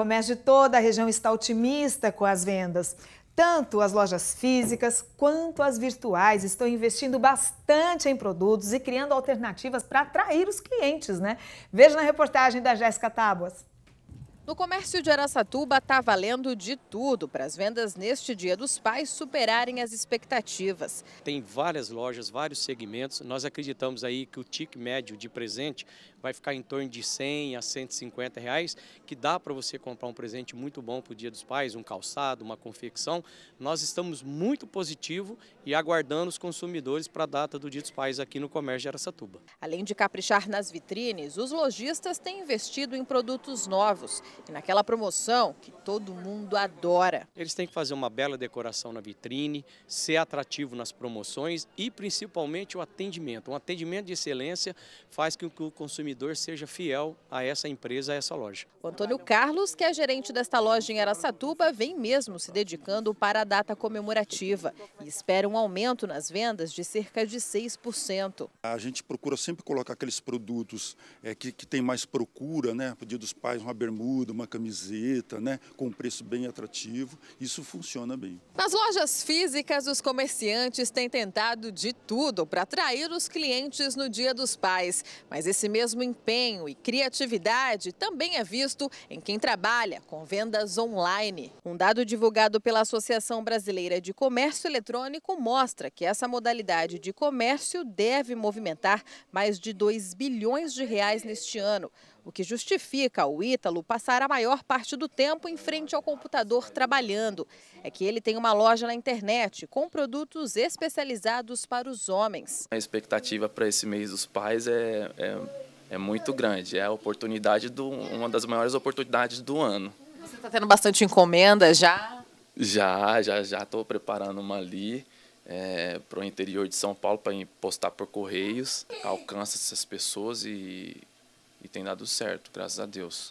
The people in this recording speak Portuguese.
comércio de toda a região está otimista com as vendas. Tanto as lojas físicas quanto as virtuais estão investindo bastante em produtos e criando alternativas para atrair os clientes, né? Veja na reportagem da Jéssica Tábuas. No comércio de Araçatuba está valendo de tudo para as vendas neste Dia dos Pais superarem as expectativas. Tem várias lojas, vários segmentos. Nós acreditamos aí que o tique médio de presente vai ficar em torno de 100 a 150 reais, que dá para você comprar um presente muito bom para o Dia dos Pais, um calçado, uma confecção. Nós estamos muito positivo e aguardando os consumidores para a data do Dia dos Pais aqui no comércio de Araçatuba. Além de caprichar nas vitrines, os lojistas têm investido em produtos novos e naquela promoção que todo mundo adora. Eles têm que fazer uma bela decoração na vitrine, ser atrativo nas promoções e principalmente o atendimento. Um atendimento de excelência faz com que o consumidor seja fiel a essa empresa, a essa loja. O Antônio Carlos, que é gerente desta loja em Araçatuba, vem mesmo se dedicando para a data comemorativa e espera um aumento nas vendas de cerca de 6%. A gente procura sempre colocar aqueles produtos é, que, que tem mais procura, né? Para o Dia dos Pais, uma bermuda, uma camiseta, né, com um preço bem atrativo. Isso funciona bem. Nas lojas físicas, os comerciantes têm tentado de tudo para atrair os clientes no Dia dos Pais. Mas esse mesmo empenho e criatividade também é visto em quem trabalha com vendas online. Um dado divulgado pela Associação Brasileira de Comércio Eletrônico mostra que essa modalidade de comércio deve movimentar mais de 2 bilhões de reais neste ano o que justifica o Ítalo passar a maior parte do tempo em frente ao computador trabalhando. É que ele tem uma loja na internet com produtos especializados para os homens. A expectativa para esse mês dos pais é, é, é muito grande, é a oportunidade do, uma das maiores oportunidades do ano. Você está tendo bastante encomenda já? Já, já, já estou preparando uma ali. É, para o interior de São Paulo para postar por correios, alcança essas pessoas e, e tem dado certo, graças a Deus.